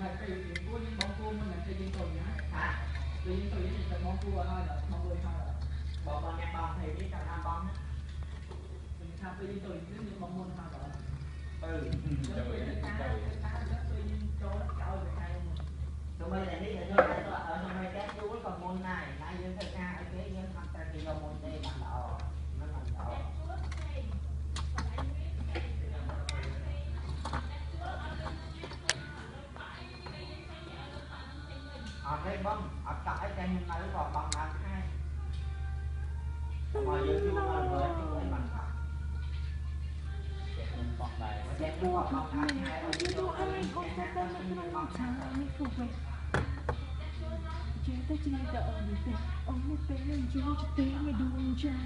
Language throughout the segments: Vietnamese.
នៅទីទីគួរយើងបងគួរមិននៅទីយើងទៅណាបាទពេលយើងទៅយើងទៅបងគួរហើយដល់បងលុយហើយបងបងអ្នកបងទេនេះចាំតាមបងណាខ្ញុំថាពេលយើងទៅយើងបងមុនហើយដល់អឺចាំពេលយើងទៅតាទៅយើងចូលចោល ទេបងអត់កាក់អីចាញ់នៅក៏បងបានខែមកយើងជួយដល់មើលជួយបានខែខ្ញុំបោះដែរចេះទួបមកខែយើងទួអីកុំទៅទៅនៅក្នុងមកឆានេះគូវិញជឿទៅជឿទៅអូននេះទេអូននេះទេយើងជួយទៅមិនដួងចាំ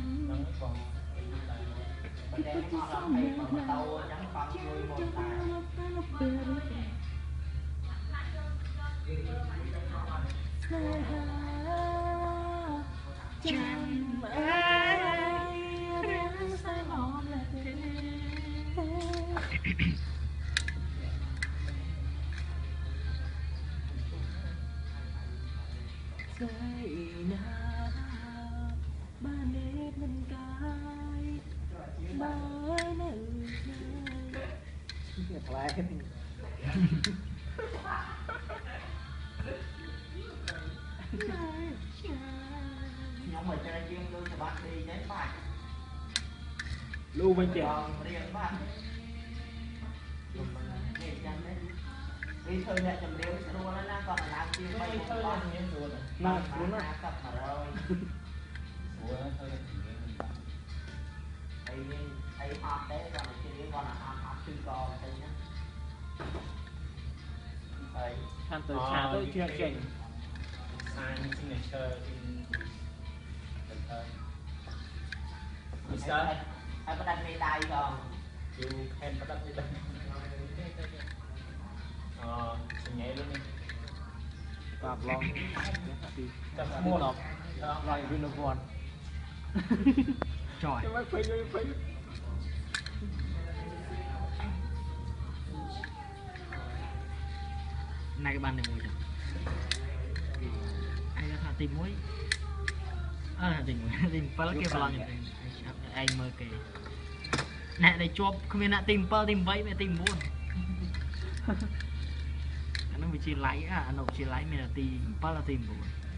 ពីទៅសំណាងណាជឿទៅមកតែនៅពេល chẳng ai ráng sai hòm là thế Say na ba nếp mình cay ba nữ Hãy nhóm ở chơi riêng luôn cho bạn đi ờ, ờ, đấy phải lưu bên chị? Đi bạn. Đi chơi lại chầm đéo sẽ đua nó đang còn là làm kia bay một con nào đúng rồi cặp mà rồi ủa nó chơi thì thì họp đấy còn là chơi con là họp họp sư còn đây nhá. Thằng từ xa tôi chưa chỉnh time signature in the Mister, em có đặt lên tay không? You can bắt đặt lên tay. Ờ, xin nhảy luôn đi. Và vlog. Chắc mua. Rồi, Windows One. Trời. Chứ này cái ban này ngồi chẳng អាយថាទី1អឺទី1ទី7គេប្រឡំខ្ញុំឯងឯងមើលគេអ្នកដែលជាប់គ្មានអ្នកទី7ទី8មានទី9អានោះវាជាឡៃអានោះជាឡៃមានទី7ទី9